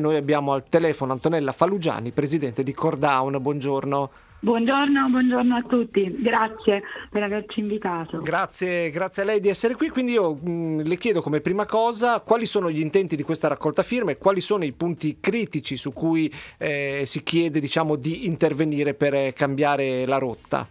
Noi abbiamo al telefono Antonella Falugiani, presidente di Cordown. Buongiorno. Buongiorno, buongiorno, a tutti, grazie per averci invitato. Grazie, grazie a lei di essere qui, quindi io mh, le chiedo come prima cosa quali sono gli intenti di questa raccolta firme, quali sono i punti critici su cui eh, si chiede diciamo, di intervenire per cambiare la rotta.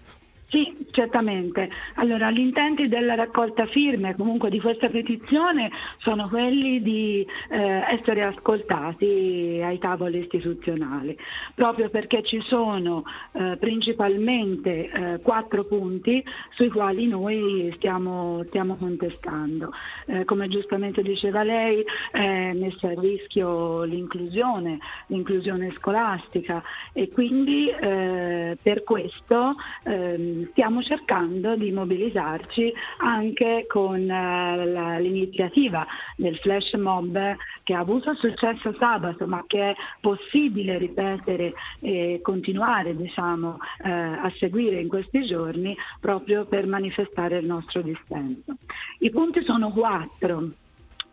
Sì, certamente. Allora, gli intenti della raccolta firme, comunque di questa petizione, sono quelli di eh, essere ascoltati ai tavoli istituzionali, proprio perché ci sono eh, principalmente eh, quattro punti sui quali noi stiamo, stiamo contestando. Eh, come giustamente diceva lei, è messa a rischio l'inclusione, l'inclusione scolastica e quindi eh, per questo ehm, stiamo cercando di mobilitarci anche con uh, l'iniziativa del flash mob che ha avuto successo sabato ma che è possibile ripetere e continuare diciamo, uh, a seguire in questi giorni proprio per manifestare il nostro dissenso. I punti sono quattro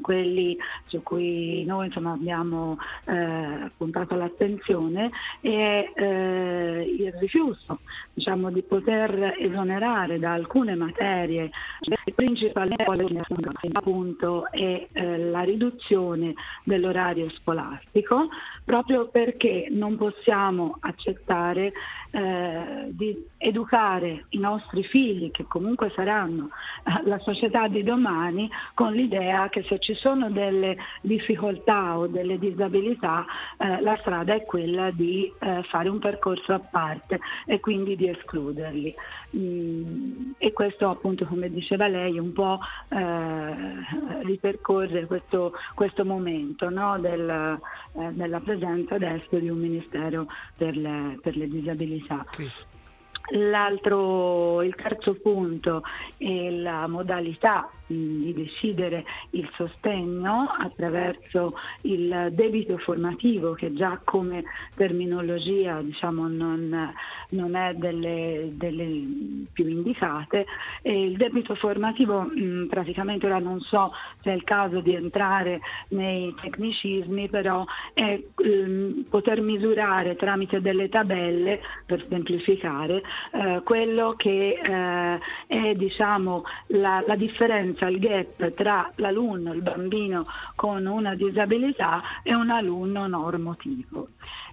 quelli su cui noi insomma, abbiamo eh, puntato l'attenzione è eh, il rifiuto diciamo, di poter esonerare da alcune materie, principalmente appunto è eh, la riduzione dell'orario scolastico, proprio perché non possiamo accettare eh, di educare i nostri figli, che comunque saranno eh, la società di domani, con l'idea che se ci sono delle difficoltà o delle disabilità, eh, la strada è quella di eh, fare un percorso a parte e quindi di escluderli. Mm, e questo appunto come diceva lei un po' eh, ripercorre questo, questo momento no? Del, eh, della presenza adesso di un Ministero per le, per le disabilità. Sì. L'altro, il terzo punto è la modalità di decidere il sostegno attraverso il debito formativo che già come terminologia diciamo, non, non, è delle, delle, più indicate e il debito formativo mh, praticamente ora non so se è il caso di entrare nei tecnicismi però è mh, poter misurare tramite delle tabelle per semplificare eh, quello che eh, è diciamo, la, la differenza differenza, il gap tra l'alunno, il bambino con una disabilità e un alunno normotivo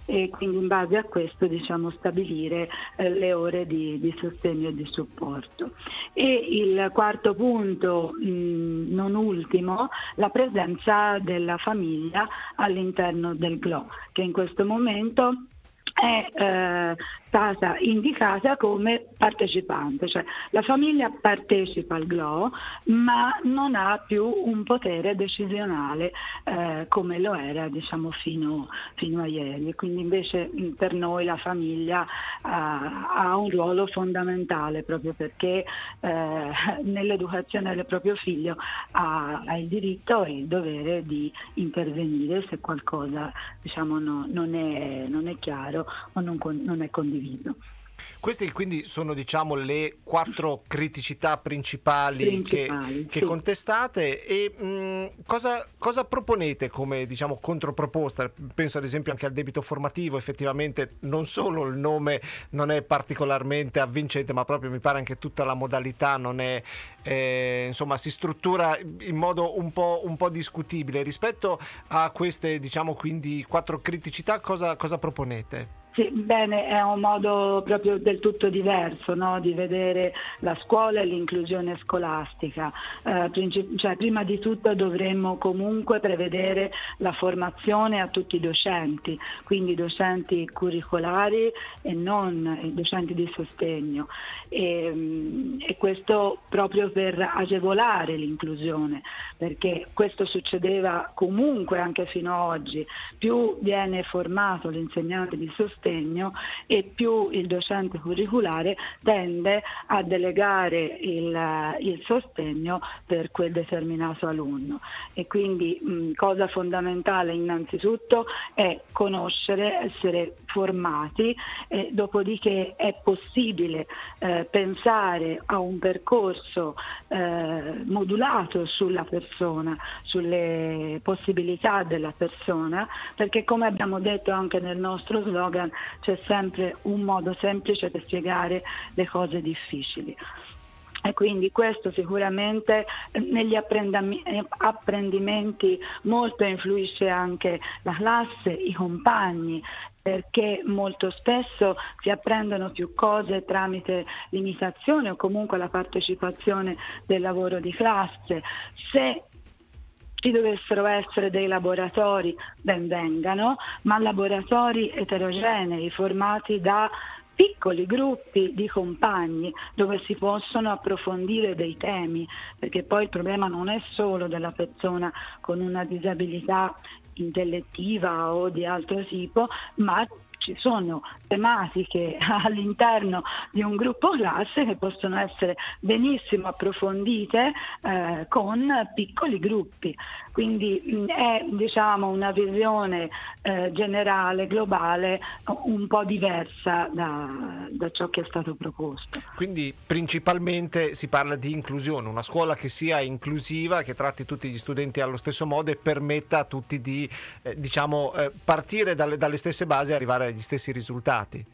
e quindi in base a questo diciamo, stabilire eh, le ore di, di, sostegno e di supporto. E il quarto punto, mh, non ultimo, la presenza della famiglia all'interno del GLO, che in questo momento è eh, stata indicata come partecipante, cioè la famiglia partecipa al GLO ma non ha più un potere decisionale eh, come lo era diciamo, fino, fino, a ieri. Quindi invece per noi la famiglia ha, ha un ruolo fondamentale proprio perché eh, nell'educazione del proprio figlio ha, ha, il diritto e il dovere di intervenire se qualcosa diciamo, no, non, è, non, è, chiaro o non, non è condiviso condivido. Queste quindi sono diciamo, le quattro criticità principali, principali che, che contestate e mh, cosa, cosa, proponete come diciamo, controproposta? Penso ad esempio anche al debito formativo, effettivamente non solo il nome non è particolarmente avvincente ma proprio mi pare anche tutta la modalità non è, eh, insomma si struttura in modo un po', un po discutibile. Rispetto a queste diciamo, quindi quattro criticità cosa, cosa proponete? Sì, bene, è un modo proprio del tutto diverso no? di vedere la scuola e l'inclusione scolastica. Eh, princip- cioè, prima di tutto dovremmo comunque prevedere la formazione a tutti i docenti, quindi docenti curricolari e non i docenti di sostegno. E, mm, e questo proprio per agevolare l'inclusione, perché questo succedeva comunque anche fino ad oggi. Più viene formato l'insegnante di sostegno, sostegno e più il docente curriculare tende a delegare il, il sostegno per quel determinato alunno. E quindi mh, cosa fondamentale innanzitutto è conoscere, essere formati, e dopodiché è possibile eh, pensare a un percorso eh, modulato sulla persona, sulle possibilità della persona, perché come abbiamo detto anche nel nostro slogan c'è sempre un modo semplice per spiegare le cose difficili. E quindi questo sicuramente eh, negli apprendimenti molto influisce anche la classe, i compagni, perché molto spesso si apprendono più cose tramite l'imitazione o comunque la partecipazione del lavoro di classe. Se ci dovessero essere dei laboratori, ben vengano, ma laboratori eterogenei formati da piccoli gruppi di compagni dove si possono approfondire dei temi, perché poi il problema non è solo della persona con una disabilità intellettiva o di altro tipo, ma ci sono tematiche all'interno di un gruppo classe che possono essere benissimo approfondite eh, con piccoli gruppi. Quindi mh, è diciamo, una visione eh, generale, globale, un po' diversa da, da ciò che è stato proposto. Quindi principalmente si parla di inclusione, una scuola che sia inclusiva, che tratti tutti gli studenti allo stesso modo e permetta a tutti di eh, diciamo, eh, partire dalle, dalle stesse basi e arrivare agli stessi risultati.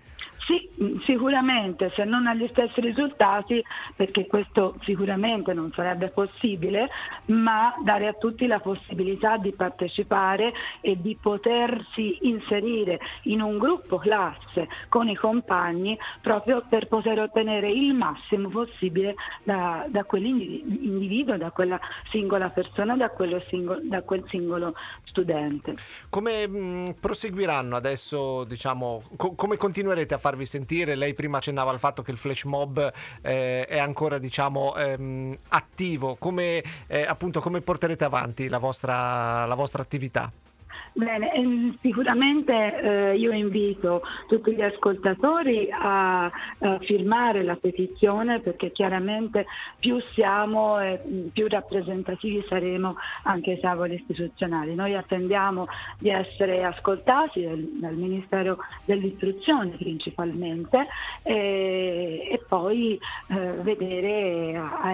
Sì, sicuramente, se non agli stessi risultati, perché questo sicuramente non sarebbe possibile, ma dare a tutti la possibilità di partecipare e di potersi inserire in un gruppo classe con i compagni proprio per poter ottenere il massimo possibile da, da quell'individuo, da quella singola persona, da, singolo, da quel singolo studente. Come mh, proseguiranno adesso, diciamo, co- come continuerete a farvi sentire? Lei prima accennava al fatto che il flash mob eh, è ancora, diciamo, ehm, attivo. Come, eh, appunto, come porterete avanti la vostra, la vostra attività? Bene, sicuramente eh, io invito tutti gli ascoltatori a, a, firmare la petizione perché chiaramente più siamo e più rappresentativi saremo anche ai tavoli istituzionali. Noi attendiamo di essere ascoltati dal, dal Ministero dell'Istruzione principalmente e, e poi eh, vedere a, a,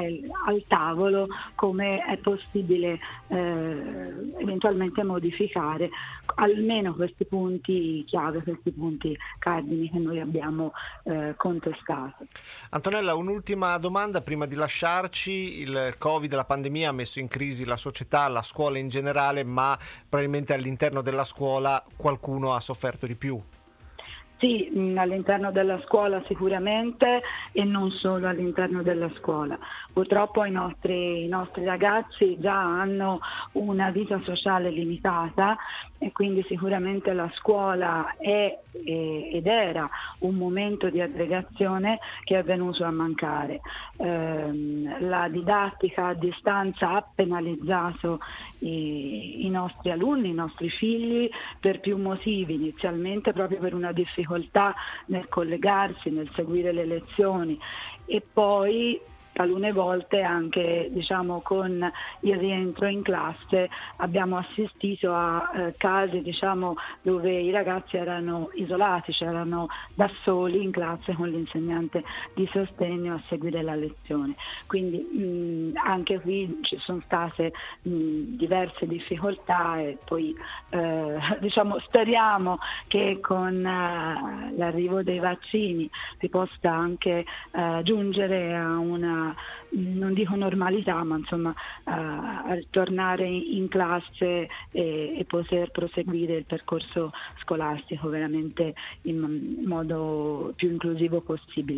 al tavolo come è possibile eh, eventualmente modificare affrontare almeno questi punti chiave, questi punti cardini che noi abbiamo eh, contestato. Antonella, un'ultima domanda prima di lasciarci. Il Covid, la pandemia ha messo in crisi la società, la scuola in generale, ma probabilmente all'interno della scuola qualcuno ha sofferto di più. Sì, mm, all'interno della scuola sicuramente e non solo all'interno della scuola. Purtroppo i nostri, i nostri, ragazzi già hanno una vita sociale limitata e quindi sicuramente la scuola è ed era un momento di aggregazione che è venuto a mancare. Eh, la didattica a distanza ha penalizzato i, i nostri alunni, i nostri figli per più motivi, inizialmente proprio per una difficoltà nel collegarsi, nel seguire le lezioni. E poi talune volte anche diciamo, con il rientro in classe abbiamo assistito a eh, casi diciamo, dove i ragazzi erano isolati, cioè da soli in classe con l'insegnante di sostegno a seguire la lezione. Quindi mh, anche qui ci sono state mh, diverse difficoltà e poi eh, diciamo, speriamo che con uh, l'arrivo dei vaccini si possa anche uh, giungere a una non dico normalità, ma insomma a tornare in classe e, e, poter proseguire il percorso scolastico veramente in modo più inclusivo possibile.